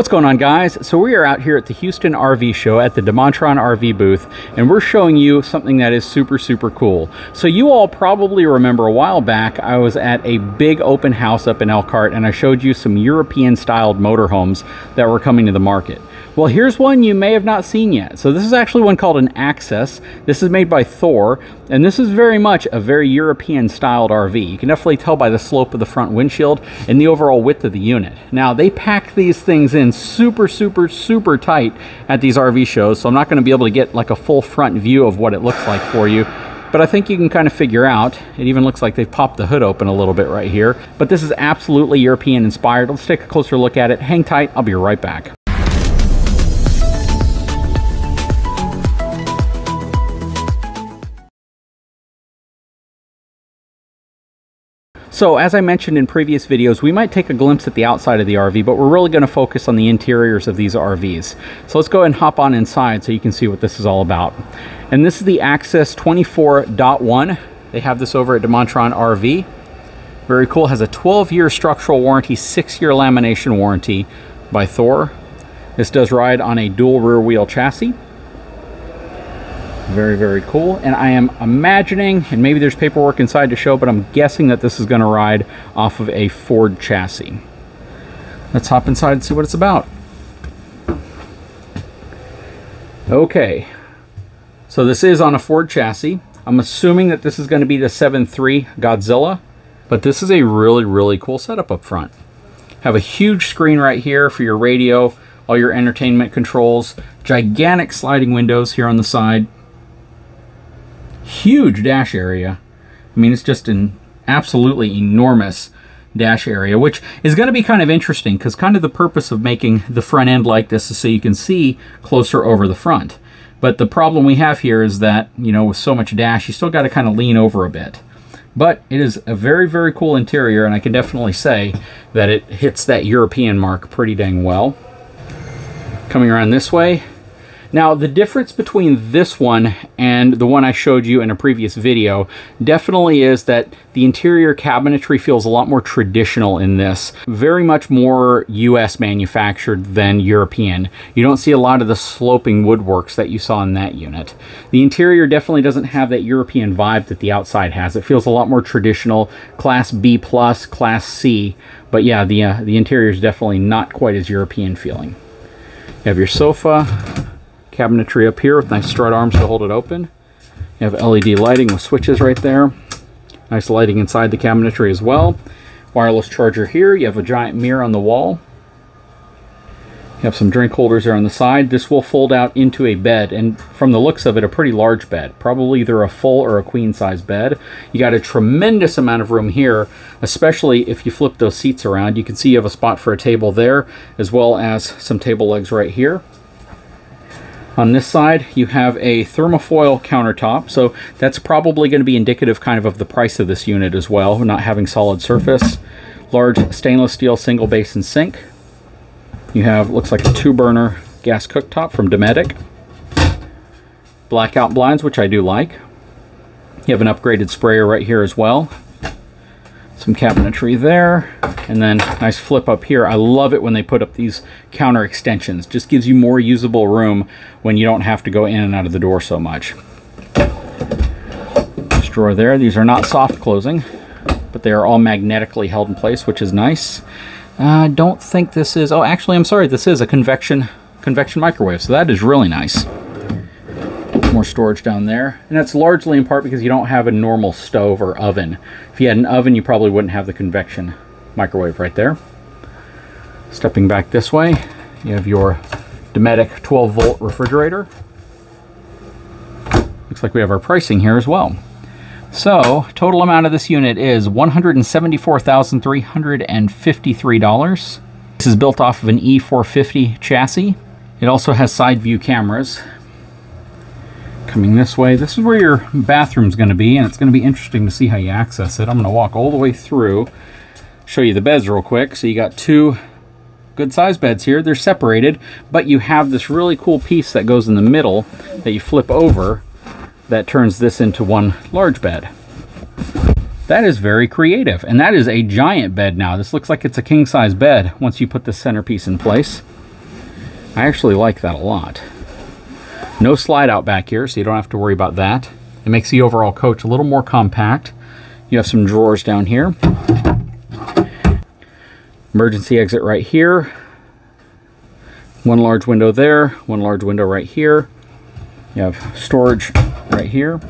What's going on guys? So we are out here at the Houston RV show at the Demontrond RV booth and we're showing you something that is super super cool. So you all probably remember a while back I was at a big open house up in Elkhart and I showed you some European styled motorhomes that were coming to the market. Well, here's one you may have not seen yet. So this is actually one called an Axis. This is made by Thor, and this is very much a very European styled RV. You can definitely tell by the slope of the front windshield and the overall width of the unit. Now, they pack these things in super, super, super tight at these RV shows, so I'm not gonna be able to get like a full front view of what it looks like for you but I think you can kind of figure out. It even looks like they've popped the hood open a little bit right here. But this is absolutely European inspired. Let's take a closer look at it. Hang tight, I'll be right back. So as I mentioned in previous videos, we might take a glimpse at the outside of the RV, but we're really going to focus on the interiors of these RVs. So let's go ahead and hop on inside so you can see what this is all about. And this is the Axis 24.1. They have this over at Demontrond RV. Very cool. Has a 12-year structural warranty, 6-year lamination warranty by Thor. This does ride on a dual rear wheel chassis. Very, very cool. And I am imagining, and maybe there's paperwork inside to show, but I'm guessing that this is going to ride off of a Ford chassis. Let's hop inside and see what it's about. Okay, so this is on a Ford chassis. I'm assuming that this is going to be the 7.3 Godzilla, but this is a really, really cool setup up front. Have a huge screen right here for your radio, all your entertainment controls, gigantic sliding windows here on the side, huge dash area. I mean, it's just an absolutely enormous dash area, which is going to be kind of interesting because kind of the purpose of making the front end like this is so you can see closer over the front. But the problem we have here is that, you know, with so much dash, you still got to kind of lean over a bit. But it is a very, very cool interior, and I can definitely say that it hits that European mark pretty dang well. Coming around this way, now, the difference between this one and the one I showed you in a previous video definitely is that the interior cabinetry feels a lot more traditional in this. Very much more US manufactured than European. You don't see a lot of the sloping woodworks that you saw in that unit. The interior definitely doesn't have that European vibe that the outside has. It feels a lot more traditional, class B+, plus, class C. But yeah, the, uh, the interior is definitely not quite as European feeling. You have your sofa, cabinetry up here with nice strut arms to hold it open. You have LED lighting with switches right there. Nice lighting inside the cabinetry as well. Wireless charger here. You have a giant mirror on the wall. You have some drink holders there on the side. This will fold out into a bed, and from the looks of it, a pretty large bed. Probably either a full or a queen size bed. You got a tremendous amount of room here, especially if you flip those seats around. You can see you have a spot for a table there, as well as some table legs right here. On this side, you have a thermofoil countertop, so that's probably going to be indicative kind of of the price of this unit as well, not having solid surface. Large stainless steel single basin sink. You have, looks like a two burner gas cooktop from Dometic. Blackout blinds, which I do like. You have an upgraded sprayer right here as well some cabinetry there and then nice flip up here. I love it when they put up these counter extensions. Just gives you more usable room when you don't have to go in and out of the door so much. This drawer there. These are not soft closing but they are all magnetically held in place which is nice. I don't think this is oh actually i'm sorry this is a convection convection microwave so that is really nice. More storage down there. And that's largely in part because you don't have a normal stove or oven. If you had an oven, you probably wouldn't have the convection microwave right there. Stepping back this way, you have your Dometic 12 volt refrigerator. Looks like we have our pricing here as well. So, total amount of this unit is $174,353. This is built off of an E450 chassis. It also has side view cameras, coming this way. This is where your bathroom's going to be, and it's going to be interesting to see how you access it. I'm going to walk all the way through, show you the beds real quick. So you got two good sized beds here. They're separated, but you have this really cool piece that goes in the middle that you flip over that turns this into one large bed. That is very creative, and that is a giant bed now. This looks like it's a king size bed once you put the centerpiece in place. I actually like that a lot. No slide out back here, so you don't have to worry about that. It makes the overall coach a little more compact. You have some drawers down here. Emergency exit right here. One large window there, one large window right here. You have storage right here.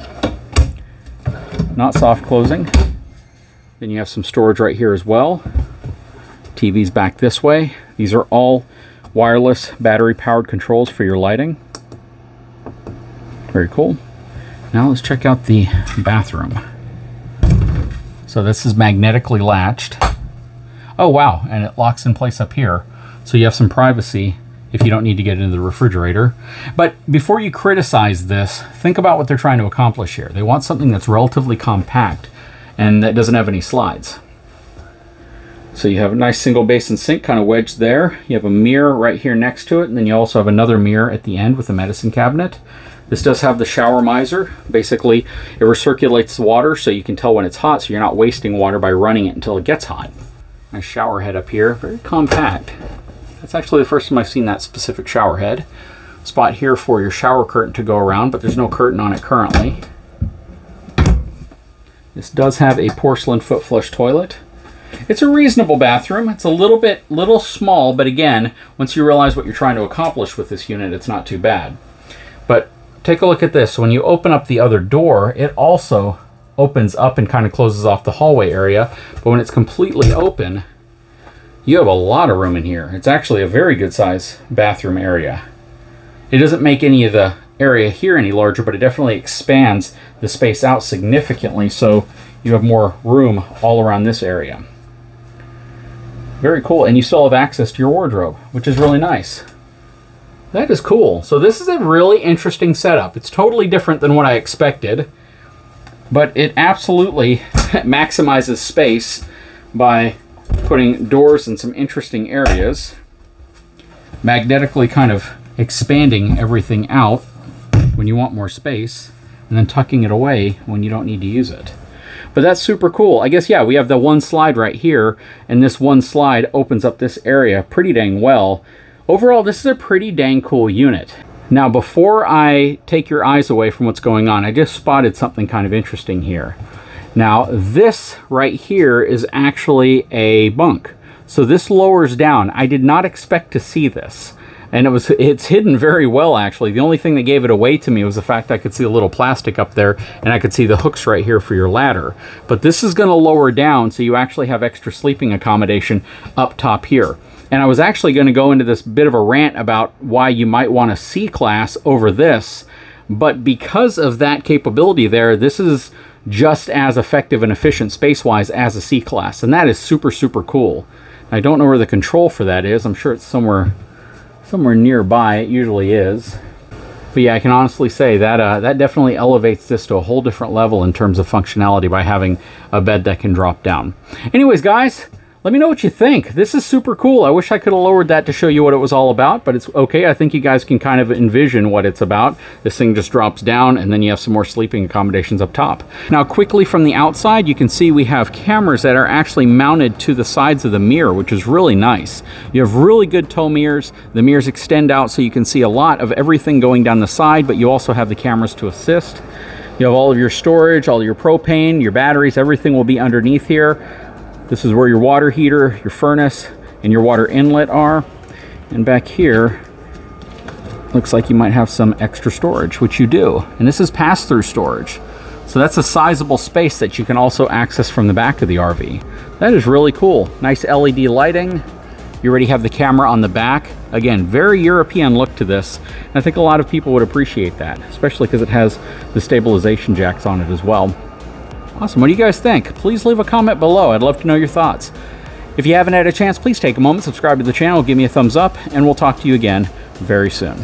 Not soft closing. Then you have some storage right here as well. TV's back this way. These are all wireless battery powered controls for your lighting. Very cool. Now let's check out the bathroom. So this is magnetically latched. Oh wow, and it locks in place up here. So you have some privacy if you don't need to get into the refrigerator. But before you criticize this, think about what they're trying to accomplish here. They want something that's relatively compact and that doesn't have any slides. So you have a nice single basin sink kind of wedged there. You have a mirror right here next to it, and then you also have another mirror at the end with a medicine cabinet. This does have the shower miser. Basically, it recirculates the water so you can tell when it's hot, so you're not wasting water by running it until it gets hot. Nice shower head up here, very compact. That's actually the first time I've seen that specific shower head. Spot here for your shower curtain to go around, but there's no curtain on it currently. This does have a porcelain foot flush toilet. It's a reasonable bathroom. It's a little bit little small, but again, once you realize what you're trying to accomplish with this unit, it's not too bad. But take a look at this. When you open up the other door, it also opens up and kind of closes off the hallway area. But when it's completely open, you have a lot of room in here. It's actually a very good size bathroom area. It doesn't make any of the area here any larger, but it definitely expands the space out significantly so you have more room all around this area. Very cool, and you still have access to your wardrobe, which is really nice. That is cool. So this is a really interesting setup. It's totally different than what I expected, but it absolutely maximizes space by putting doors in some interesting areas, magnetically kind of expanding everything out when you want more space, and then tucking it away when you don't need to use it. But that's super cool. I guess, yeah, we have the one slide right here, and this one slide opens up this area pretty dang well. Overall, this is a pretty dang cool unit. Now, before I take your eyes away from what's going on, I just spotted something kind of interesting here. Now, this right here is actually a bunk. So this lowers down. I did not expect to see this and it was it's hidden very well actually. The only thing that gave it away to me was the fact I could see a little plastic up there and I could see the hooks right here for your ladder. But this is going to lower down so you actually have extra sleeping accommodation up top here. And I was actually going to go into this bit of a rant about why you might want a C-class over this, but because of that capability there, this is just as effective and efficient space-wise as a C-class, and that is super, super cool. I don't know where the control for that is. I'm sure it's somewhere somewhere nearby. It usually is. But yeah, I can honestly say that uh, that definitely elevates this to a whole different level in terms of functionality by having a bed that can drop down. Anyways, guys, let me know what you think. This is super cool. I wish I could have lowered that to show you what it was all about, but it's okay. I think you guys can kind of envision what it's about. This thing just drops down and then you have some more sleeping accommodations up top. Now quickly from the outside, you can see we have cameras that are actually mounted to the sides of the mirror, which is really nice. You have really good tow mirrors. The mirrors extend out so you can see a lot of everything going down the side, but you also have the cameras to assist. You have all of your storage, all your propane, your batteries, everything will be underneath here. This is where your water heater, your furnace, and your water inlet are. And back here, looks like you might have some extra storage, which you do. And this is pass-through storage. So that's a sizable space that you can also access from the back of the RV. That is really cool. Nice LED lighting. You already have the camera on the back. Again, very European look to this. And I think a lot of people would appreciate that, especially because it has the stabilization jacks on it as well. Awesome. What do you guys think? Please leave a comment below. I'd love to know your thoughts. If you haven't had a chance, please take a moment, subscribe to the channel, give me a thumbs up, and we'll talk to you again very soon.